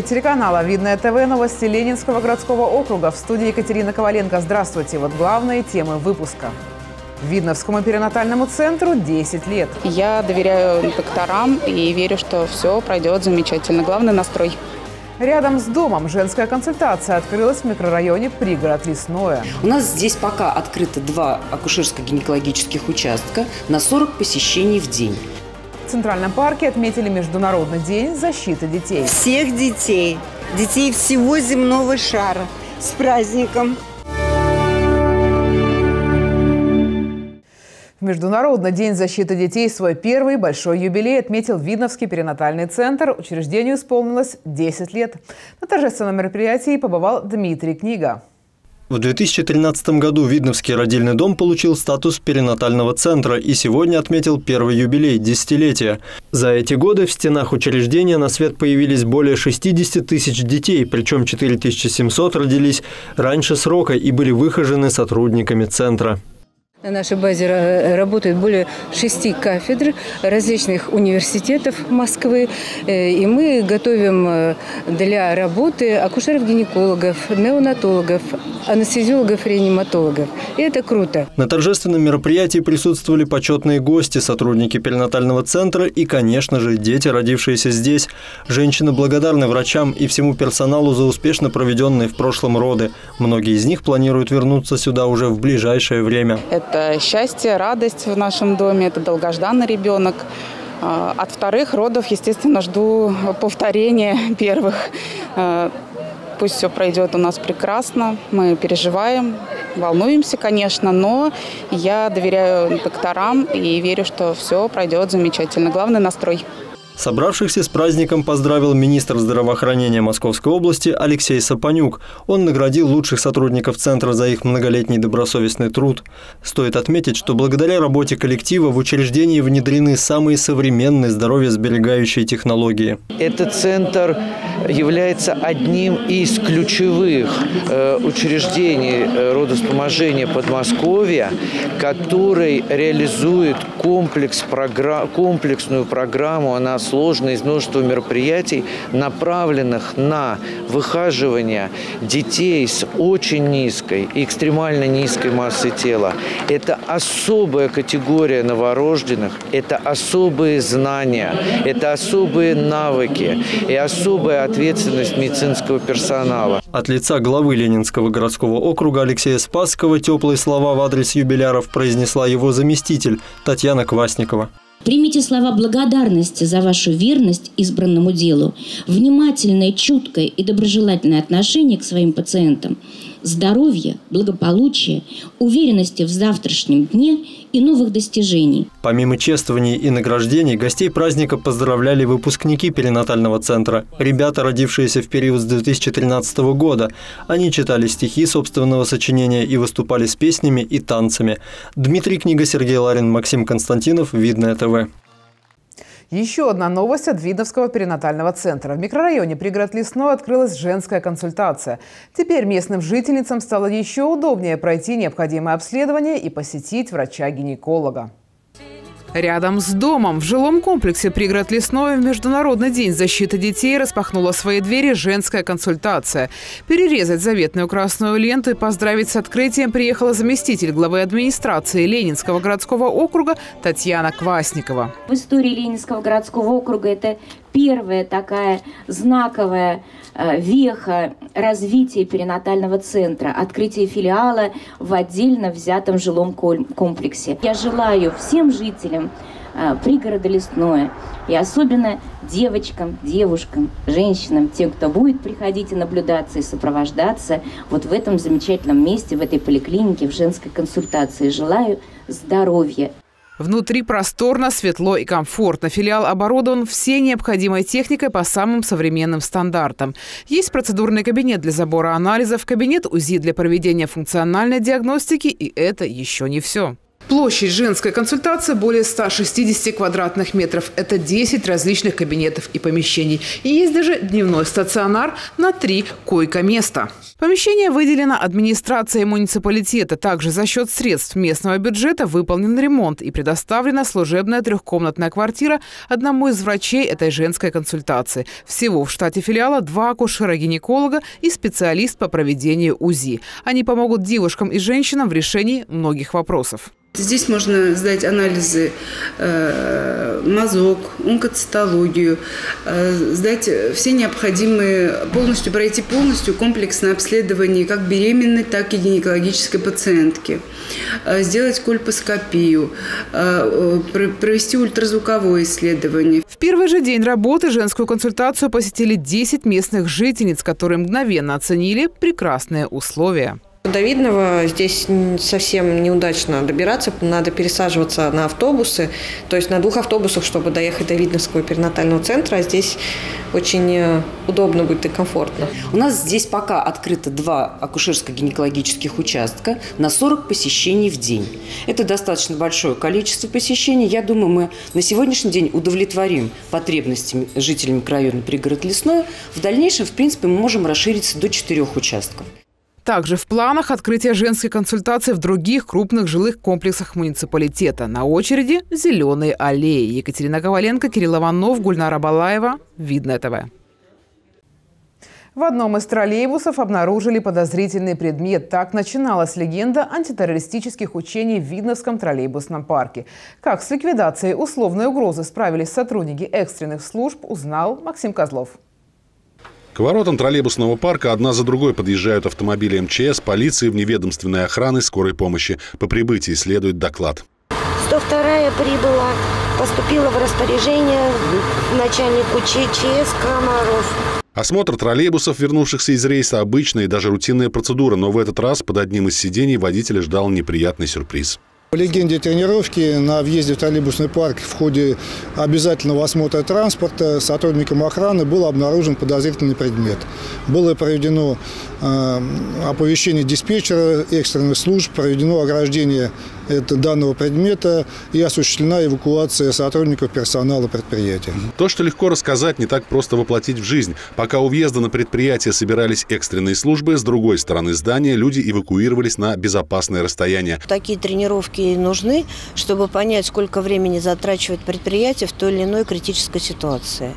эфире телеканала «Видное ТВ» новости Ленинского городского округа. В студии Екатерина Коваленко. Здравствуйте. Вот главные темы выпуска. Видновскому перинатальному центру 10 лет. Я доверяю докторам и верю, что все пройдет замечательно. Главный настрой. Рядом с домом женская консультация открылась в микрорайоне Пригород Лесное. У нас здесь пока открыто два акушерско-гинекологических участка на 40 посещений в день. В Центральном парке отметили Международный день защиты детей. Всех детей, детей всего земного шара. С праздником! В Международный день защиты детей свой первый большой юбилей отметил Видновский перинатальный центр. Учреждению исполнилось 10 лет. На торжественном мероприятии побывал Дмитрий Книга. В 2013 году Видновский родильный дом получил статус перинатального центра и сегодня отметил первый юбилей – десятилетия. За эти годы в стенах учреждения на свет появились более 60 тысяч детей, причем 4700 родились раньше срока и были выхожены сотрудниками центра. На нашей базе работает более шести кафедр различных университетов Москвы. Э, и мы готовим э, для работы акушеров-гинекологов, неонатологов, анестезиологов, реаниматологов. И это круто. На торжественном мероприятии присутствовали почетные гости, сотрудники перинатального центра и, конечно же, дети, родившиеся здесь. Женщины благодарны врачам и всему персоналу за успешно проведенные в прошлом роды. Многие из них планируют вернуться сюда уже в ближайшее время. Это счастье, радость в нашем доме, это долгожданный ребенок. А, от вторых родов, естественно, жду повторения первых. А, пусть все пройдет у нас прекрасно. Мы переживаем, волнуемся, конечно, но я доверяю докторам и верю, что все пройдет замечательно. Главный настрой. Собравшихся с праздником поздравил министр здравоохранения Московской области Алексей Сапанюк. Он наградил лучших сотрудников Центра за их многолетний добросовестный труд. Стоит отметить, что благодаря работе коллектива в учреждении внедрены самые современные здоровье-сберегающие технологии. Этот центр является одним из ключевых э, учреждений э, родовспоможения Подмосковья, который реализует комплекс, программ, комплексную программу, она сложно из множества мероприятий, направленных на выхаживание детей с очень низкой и экстремально низкой массой тела. Это особая категория новорожденных, это особые знания, это особые навыки и особая ответственность медицинского персонала. От лица главы Ленинского городского округа Алексея Спасского теплые слова в адрес юбиляров произнесла его заместитель Татьяна Квасникова. Примите слова благодарности за вашу верность избранному делу, внимательное, чуткое и доброжелательное отношение к своим пациентам, здоровья, благополучия, уверенности в завтрашнем дне и новых достижений. Помимо чествований и награждений, гостей праздника поздравляли выпускники перинатального центра, ребята, родившиеся в период с 2013 года. Они читали стихи собственного сочинения и выступали с песнями и танцами. Дмитрий Книга, Сергей Ларин, Максим Константинов, Видное ТВ. Еще одна новость от Видновского перинатального центра. В микрорайоне пригород Лесной открылась женская консультация. Теперь местным жительницам стало еще удобнее пройти необходимое обследование и посетить врача-гинеколога. Рядом с домом в жилом комплексе «Пригород Лесной» в Международный день защиты детей распахнула свои двери женская консультация. Перерезать заветную красную ленту и поздравить с открытием приехала заместитель главы администрации Ленинского городского округа Татьяна Квасникова. В истории Ленинского городского округа это первая такая знаковая э, веха развития перинатального центра, открытие филиала в отдельно взятом жилом комплексе. Я желаю всем жителям э, пригорода Лесное и особенно девочкам, девушкам, женщинам, тем, кто будет приходить и наблюдаться и сопровождаться вот в этом замечательном месте, в этой поликлинике, в женской консультации. Желаю здоровья, Внутри просторно, светло и комфортно. Филиал оборудован всей необходимой техникой по самым современным стандартам. Есть процедурный кабинет для забора анализов, кабинет УЗИ для проведения функциональной диагностики, и это еще не все. Площадь женской консультации более 160 квадратных метров. Это 10 различных кабинетов и помещений. И есть даже дневной стационар на три койко-места. Помещение выделено администрацией муниципалитета. Также за счет средств местного бюджета выполнен ремонт и предоставлена служебная трехкомнатная квартира одному из врачей этой женской консультации. Всего в штате филиала два акушера-гинеколога и специалист по проведению УЗИ. Они помогут девушкам и женщинам в решении многих вопросов. Здесь можно сдать анализы э, мазок, онкоцитологию, э, сдать все необходимые, полностью пройти полностью комплексное обследование как беременной, так и гинекологической пациентки, э, сделать кольпоскопию, э, провести ультразвуковое исследование. В первый же день работы женскую консультацию посетили 10 местных жительниц, которые мгновенно оценили прекрасные условия. До Видного здесь совсем неудачно добираться, надо пересаживаться на автобусы, то есть на двух автобусах, чтобы доехать до Видновского перинатального центра, а здесь очень э, удобно будет и комфортно. У нас здесь пока открыто два акушерско-гинекологических участка на 40 посещений в день. Это достаточно большое количество посещений. Я думаю, мы на сегодняшний день удовлетворим потребностям жителей микрорайона пригород Лесное. В дальнейшем, в принципе, мы можем расшириться до четырех участков. Также в планах открытие женской консультации в других крупных жилых комплексах муниципалитета. На очереди «Зеленые аллеи». Екатерина Коваленко, Кирилл Иванов, Гульнара Балаева. Видно ТВ. В одном из троллейбусов обнаружили подозрительный предмет. Так начиналась легенда антитеррористических учений в Видновском троллейбусном парке. Как с ликвидацией условной угрозы справились сотрудники экстренных служб, узнал Максим Козлов. К воротам троллейбусного парка одна за другой подъезжают автомобили МЧС, полиции, вневедомственной охраны, скорой помощи. По прибытии следует доклад. 102-я прибыла, поступила в распоряжение начальнику ЧЧС Комаров. Осмотр троллейбусов, вернувшихся из рейса, обычная и даже рутинная процедура, но в этот раз под одним из сидений водителя ждал неприятный сюрприз. По легенде тренировки на въезде в троллейбусный парк в ходе обязательного осмотра транспорта сотрудникам охраны был обнаружен подозрительный предмет. Было проведено э, оповещение диспетчера экстренных служб, проведено ограждение это, данного предмета и осуществлена эвакуация сотрудников персонала предприятия. То, что легко рассказать, не так просто воплотить в жизнь. Пока у въезда на предприятие собирались экстренные службы, с другой стороны здания люди эвакуировались на безопасное расстояние. Такие тренировки нужны, чтобы понять, сколько времени затрачивает предприятие в той или иной критической ситуации.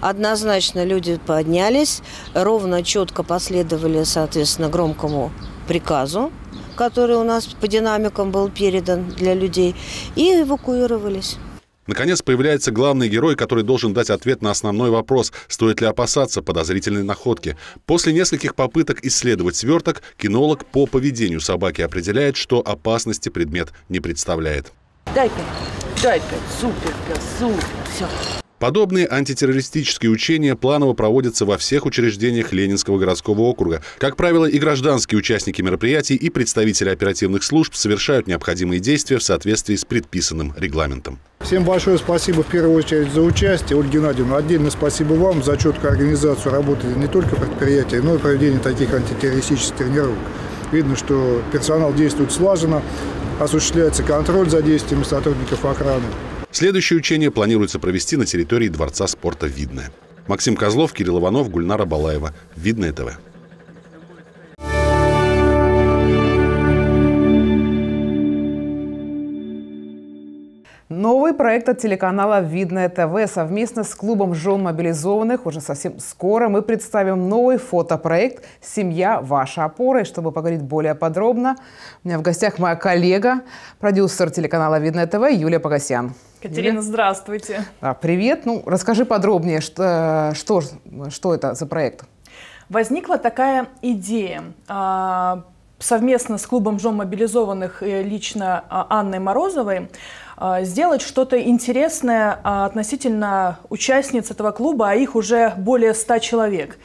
Однозначно люди поднялись, ровно, четко последовали, соответственно, громкому приказу который у нас по динамикам был передан для людей, и эвакуировались. Наконец появляется главный герой, который должен дать ответ на основной вопрос, стоит ли опасаться подозрительной находки. После нескольких попыток исследовать сверток, кинолог по поведению собаки определяет, что опасности предмет не представляет. Дай пять, дай пять, супер, супер, все. Подобные антитеррористические учения планово проводятся во всех учреждениях Ленинского городского округа. Как правило, и гражданские участники мероприятий, и представители оперативных служб совершают необходимые действия в соответствии с предписанным регламентом. Всем большое спасибо в первую очередь за участие, Ольга Геннадьевна. Отдельно спасибо вам за четкую организацию работы не только предприятия, но и проведения таких антитеррористических тренировок. Видно, что персонал действует слаженно, осуществляется контроль за действиями сотрудников охраны. Следующее учение планируется провести на территории Дворца спорта «Видное». Максим Козлов, Кирилл Иванов, Гульнара Балаева. Видное ТВ. Новый проект от телеканала «Видное ТВ» совместно с клубом жен мобилизованных. Уже совсем скоро мы представим новый фотопроект «Семья. Ваша опора». И чтобы поговорить более подробно, у меня в гостях моя коллега, продюсер телеканала «Видное ТВ» Юлия Погосян. Катерина, здравствуйте. Да, привет. Ну, расскажи подробнее, что, что, что это за проект? Возникла такая идея а, совместно с клубом жен мобилизованных и лично а, Анной Морозовой а, сделать что-то интересное относительно участниц этого клуба, а их уже более ста человек.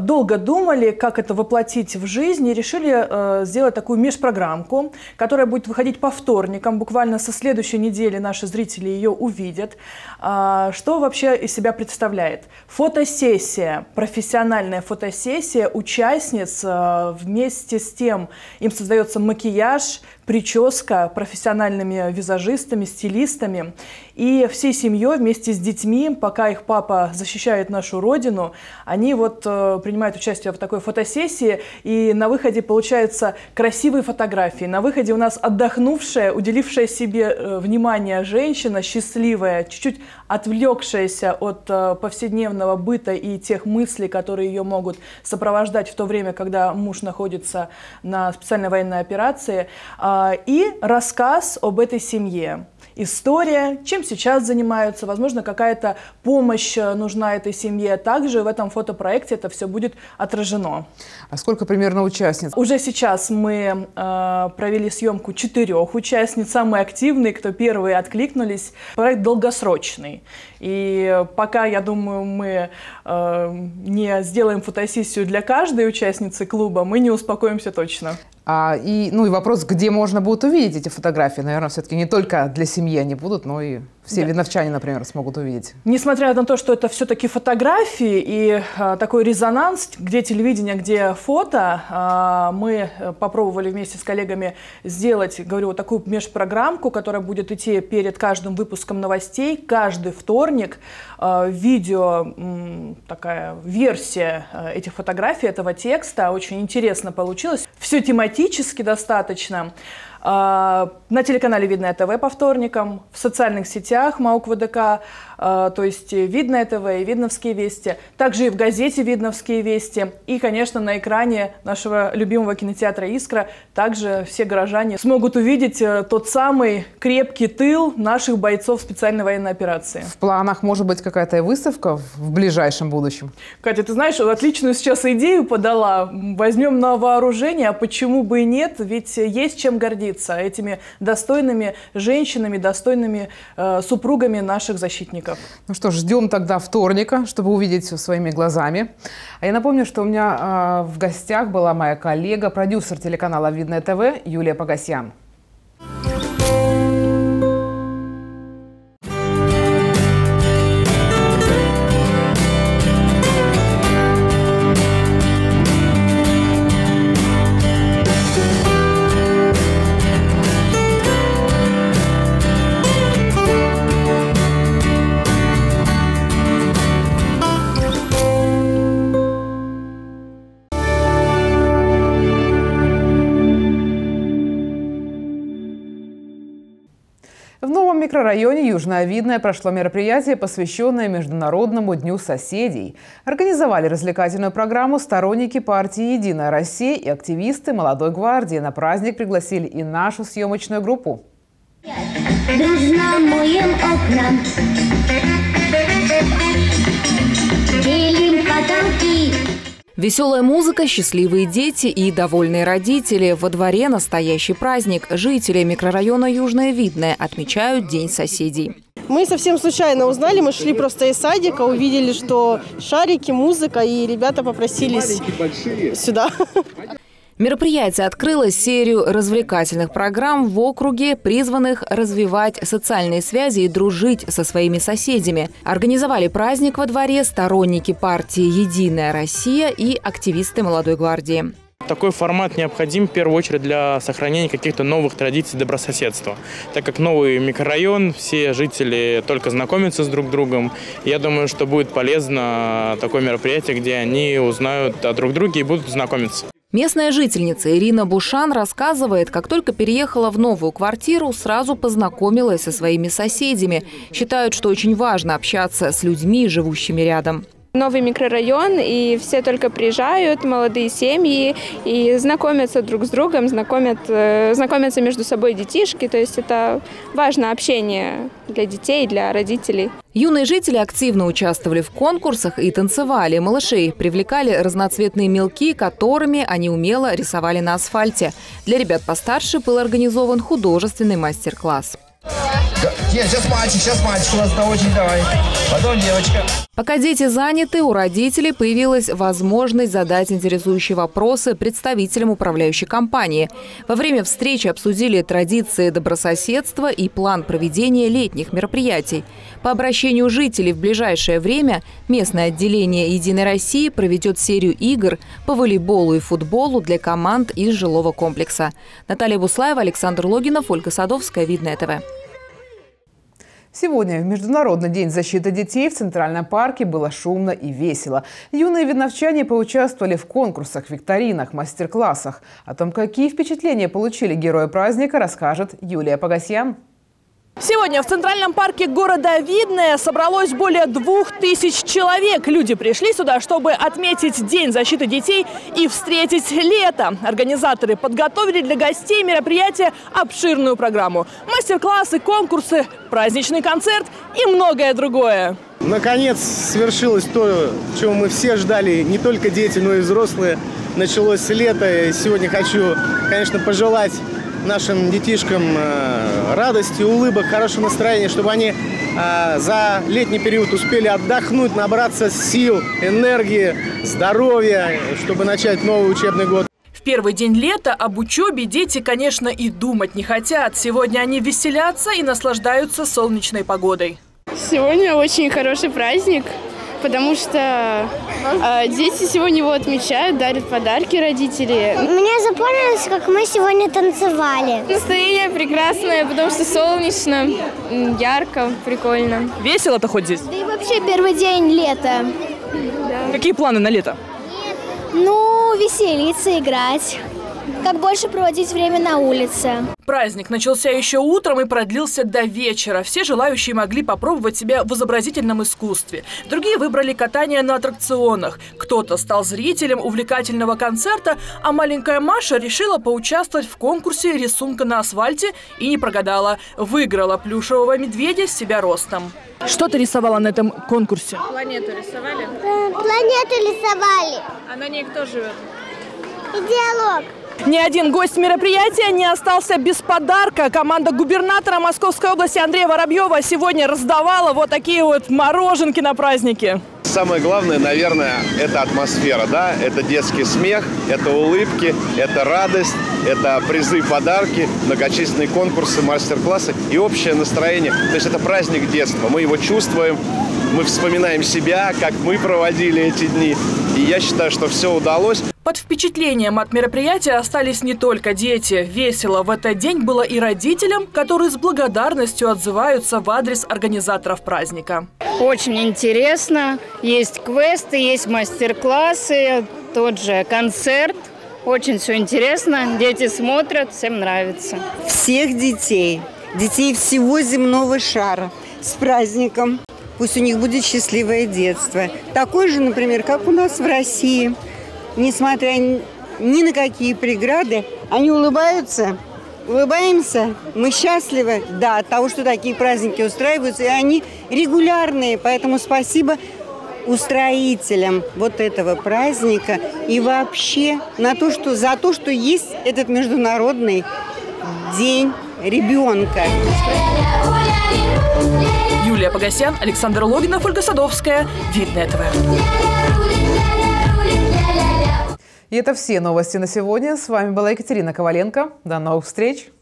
долго думали, как это воплотить в жизнь, и решили сделать такую межпрограммку, которая будет выходить по вторникам. Буквально со следующей недели наши зрители ее увидят. А, что вообще из себя представляет? Фотосессия, профессиональная фотосессия участниц вместе с тем им создается макияж, прическа профессиональными визажистами, стилистами. И всей семьей вместе с детьми, пока их папа защищает нашу родину, они вот э, принимают участие в такой фотосессии, и на выходе получаются красивые фотографии. На выходе у нас отдохнувшая, уделившая себе э, внимание женщина, счастливая, чуть-чуть отвлекшаяся от э, повседневного быта и тех мыслей, которые ее могут сопровождать в то время, когда муж находится на специальной военной операции, э, и рассказ об этой семье история, чем сейчас занимаются, возможно, какая-то помощь э, нужна этой семье. Также в этом фотопроекте это все будет отражено. А сколько примерно участниц? Уже сейчас мы э, провели съемку четырех участниц, самые активные, кто первые откликнулись. Проект долгосрочный. И пока, я думаю, мы э, не сделаем фотосессию для каждой участницы клуба, мы не успокоимся точно. А, и, ну и вопрос, где можно будет увидеть эти фотографии? Наверное, все-таки не только для семьи они будут, но и все да. видновчане, например, смогут увидеть. Несмотря на то, что это все-таки фотографии и а, такой резонанс, где телевидение, где фото, а, мы попробовали вместе с коллегами сделать, говорю, вот такую межпрограммку, которая будет идти перед каждым выпуском новостей, каждый вторник, а, видео, м, такая версия а, этих фотографий, этого текста, очень интересно получилось. Все тематически достаточно. А, на телеканале «Видное ТВ» по вторникам, в социальных сетях МАУК ВДК, то есть «Видное ТВ» и «Видновские вести», также и в газете «Видновские вести», и, конечно, на экране нашего любимого кинотеатра «Искра» также все горожане смогут увидеть э, тот самый крепкий тыл наших бойцов специальной военной операции. В планах может быть какая-то выставка в ближайшем будущем? Катя, ты знаешь, отличную сейчас идею подала. Возьмем на вооружение, а почему бы и нет? Ведь есть чем гордиться гордиться этими достойными женщинами, достойными э, супругами наших защитников. Ну что ж, ждем тогда вторника, чтобы увидеть все своими глазами. А я напомню, что у меня э, в гостях была моя коллега, продюсер телеканала «Видное ТВ» Юлия Погасян. Микрорайоне Южная Видная прошло мероприятие, посвященное Международному дню соседей. Организовали развлекательную программу сторонники партии «Единая Россия» и активисты «Молодой гвардии». На праздник пригласили и нашу съемочную группу. Дружно моим окнам Веселая музыка, счастливые дети и довольные родители. Во дворе настоящий праздник. Жители микрорайона Южное Видное отмечают День соседей. Мы совсем случайно узнали, мы шли просто из садика, увидели, что шарики, музыка, и ребята попросились сюда. Мероприятие открыло серию развлекательных программ в округе, призванных развивать социальные связи и дружить со своими соседями. Организовали праздник во дворе сторонники партии «Единая Россия» и активисты «Молодой гвардии». Такой формат необходим в первую очередь для сохранения каких-то новых традиций добрососедства. Так как новый микрорайон, все жители только знакомятся с друг другом. Я думаю, что будет полезно такое мероприятие, где они узнают о друг друге и будут знакомиться. Местная жительница Ирина Бушан рассказывает, как только переехала в новую квартиру, сразу познакомилась со своими соседями. Считают, что очень важно общаться с людьми, живущими рядом новый микрорайон, и все только приезжают, молодые семьи, и знакомятся друг с другом, знакомят, э, знакомятся между собой детишки. То есть это важно общение для детей, для родителей. Юные жители активно участвовали в конкурсах и танцевали. Малышей привлекали разноцветные мелки, которыми они умело рисовали на асфальте. Для ребят постарше был организован художественный мастер-класс. Нет, сейчас мальчик, сейчас мальчик у нас на очередь, давай. Потом девочка. Пока дети заняты, у родителей появилась возможность задать интересующие вопросы представителям управляющей компании. Во время встречи обсудили традиции добрососедства и план проведения летних мероприятий. По обращению жителей в ближайшее время местное отделение «Единой России» проведет серию игр по волейболу и футболу для команд из жилого комплекса. Наталья Буслаева, Александр Логинов, Ольга Садовская, Видное ТВ. Сегодня, в Международный день защиты детей, в Центральном парке было шумно и весело. Юные видновчане поучаствовали в конкурсах, викторинах, мастер-классах. О том, какие впечатления получили герои праздника, расскажет Юлия Погасьян. Сегодня в Центральном парке города Видное собралось более двух тысяч человек. Люди пришли сюда, чтобы отметить День защиты детей и встретить лето. Организаторы подготовили для гостей мероприятия обширную программу. Мастер-классы, конкурсы, праздничный концерт и многое другое. Наконец свершилось то, чего мы все ждали, не только дети, но и взрослые. Началось лето, и сегодня хочу, конечно, пожелать нашим детишкам э, радости, улыбок, хорошего настроения, чтобы они э, за летний период успели отдохнуть, набраться сил, энергии, здоровья, чтобы начать новый учебный год. В первый день лета об учебе дети, конечно, и думать не хотят. Сегодня они веселятся и наслаждаются солнечной погодой. Сегодня очень хороший праздник потому что дети сегодня его отмечают, дарят подарки родители. Мне запомнилось, как мы сегодня танцевали. Настроение прекрасное, потому что солнечно, ярко, прикольно. Весело-то хоть здесь? Да и вообще первый день лета. Да. Какие планы на лето? Ну, веселиться, играть как больше проводить время на улице. Праздник начался еще утром и продлился до вечера. Все желающие могли попробовать себя в изобразительном искусстве. Другие выбрали катание на аттракционах. Кто-то стал зрителем увлекательного концерта, а маленькая Маша решила поучаствовать в конкурсе рисунка на асфальте и не прогадала. Выиграла плюшевого медведя с себя ростом. Что ты рисовала на этом конкурсе? Планету рисовали? Планету рисовали. А на ней кто живет? И диалог. Ни один гость мероприятия не остался без подарка. Команда губернатора Московской области Андрея Воробьева сегодня раздавала вот такие вот мороженки на празднике. Самое главное, наверное, это атмосфера, да, это детский смех, это улыбки, это радость, это призы, подарки, многочисленные конкурсы, мастер-классы и общее настроение. То есть это праздник детства, мы его чувствуем, мы вспоминаем себя, как мы проводили эти дни. И я считаю, что все удалось. Под впечатлением от мероприятия остались не только дети. Весело в этот день было и родителям, которые с благодарностью отзываются в адрес организаторов праздника. Очень интересно. Есть квесты, есть мастер-классы, тот же концерт. Очень все интересно. Дети смотрят, всем нравится. Всех детей, детей всего земного шара с праздником. Пусть у них будет счастливое детство. Такое же, например, как у нас в России – несмотря ни на какие преграды, они улыбаются, улыбаемся, мы счастливы, да, от того, что такие праздники устраиваются, и они регулярные, поэтому спасибо устроителям вот этого праздника и вообще на то, что, за то, что есть этот международный день ребенка. Юлия Погосян, Александр Логинов, Ольга Садовская. Видное ТВ. И это все новости на сегодня. С вами была Екатерина Коваленко. До новых встреч!